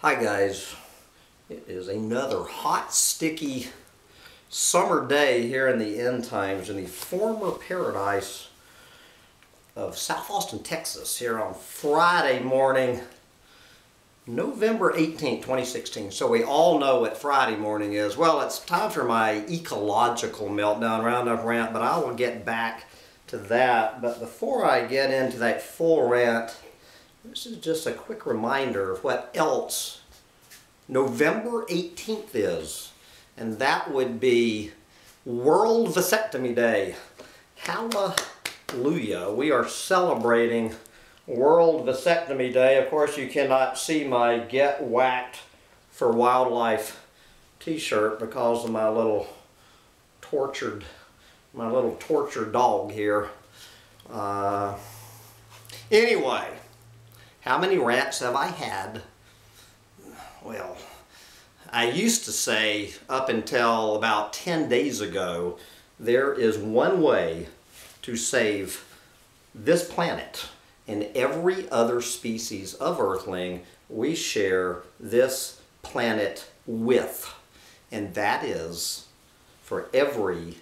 Hi guys, it is another hot, sticky summer day here in the end times in the former paradise of South Austin, Texas here on Friday morning, November 18, 2016. So we all know what Friday morning is. Well, it's time for my ecological meltdown roundup rant, but I will get back to that. But before I get into that full rant, this is just a quick reminder of what else November 18th is. And that would be World Vasectomy Day. Hallelujah. We are celebrating World Vasectomy Day. Of course, you cannot see my Get Whacked for Wildlife t-shirt because of my little tortured, my little tortured dog here. Uh, anyway, how many rants have I had? Well, I used to say up until about 10 days ago, there is one way to save this planet and every other species of earthling we share this planet with. And that is for every,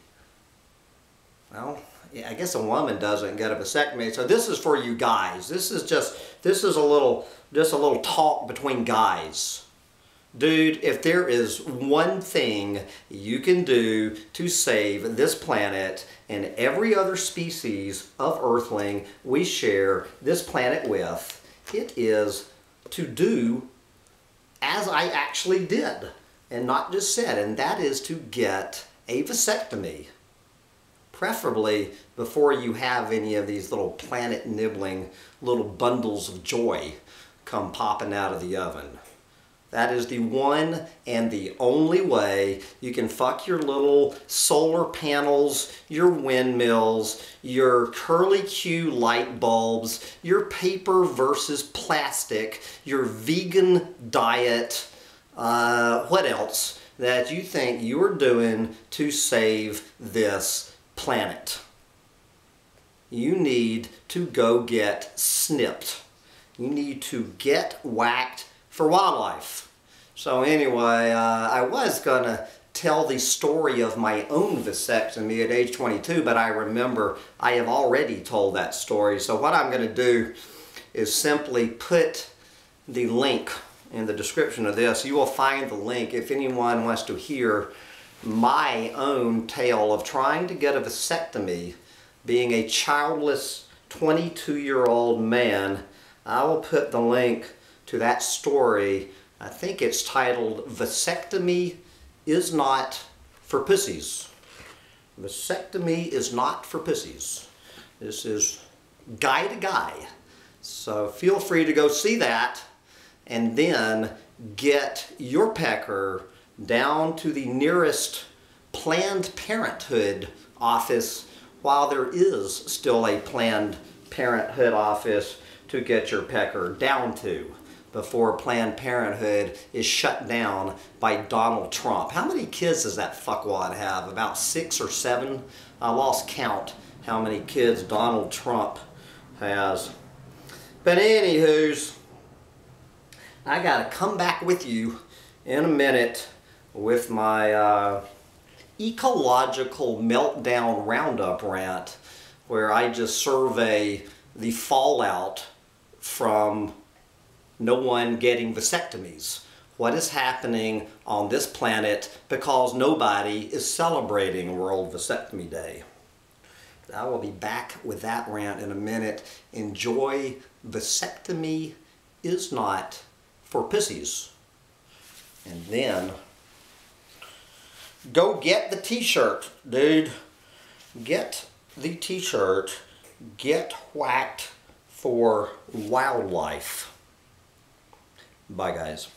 well, I guess a woman doesn't get a vasectomy. So this is for you guys. This is just, this is a little, just a little talk between guys. Dude, if there is one thing you can do to save this planet and every other species of earthling we share this planet with, it is to do as I actually did and not just said, and that is to get a vasectomy preferably before you have any of these little planet nibbling little bundles of joy come popping out of the oven. That is the one and the only way you can fuck your little solar panels, your windmills, your curly Q light bulbs, your paper versus plastic, your vegan diet, uh, what else that you think you're doing to save this planet. You need to go get snipped. You need to get whacked for wildlife. So anyway, uh, I was going to tell the story of my own vasectomy at age 22, but I remember I have already told that story. So what I'm going to do is simply put the link in the description of this. You will find the link if anyone wants to hear my own tale of trying to get a vasectomy, being a childless 22 year old man. I will put the link to that story. I think it's titled Vasectomy is Not for Pussies. Vasectomy is not for pussies. This is guy to guy. So feel free to go see that and then get your pecker down to the nearest Planned Parenthood office while there is still a Planned Parenthood office to get your pecker down to before Planned Parenthood is shut down by Donald Trump. How many kids does that fuckwad have? About six or seven? I lost count how many kids Donald Trump has. But anywho's, I gotta come back with you in a minute with my uh, ecological meltdown roundup rant where I just survey the fallout from no one getting vasectomies. What is happening on this planet because nobody is celebrating World Vasectomy Day. I will be back with that rant in a minute. Enjoy vasectomy is not for pussies. And then go get the t-shirt, dude. Get the t-shirt. Get whacked for wildlife. Bye, guys.